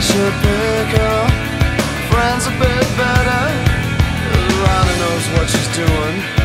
Should pick her Friends a bit better. Lana knows what she's doing.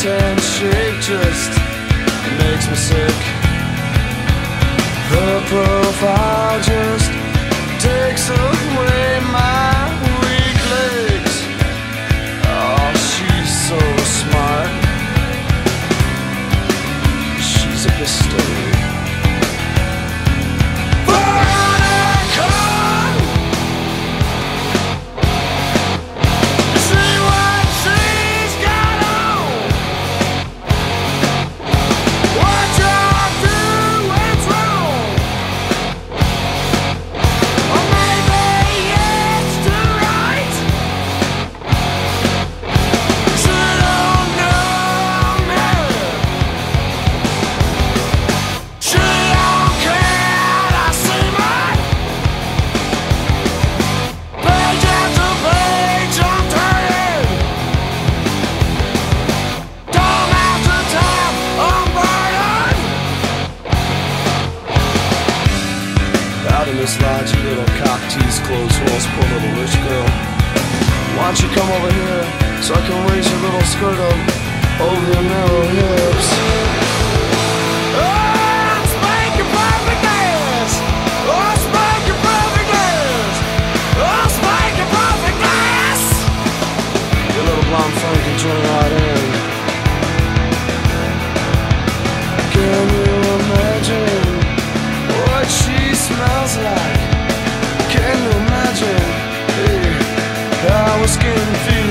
pretend shake just makes me sick. Her profile just takes away my weak legs. Oh, she's so smart. She's a mistake in this lodge, you little cock tease clothes horse, poor little rich girl. Why don't you come over here so I can raise your little skirt up over your narrow hips? was confused.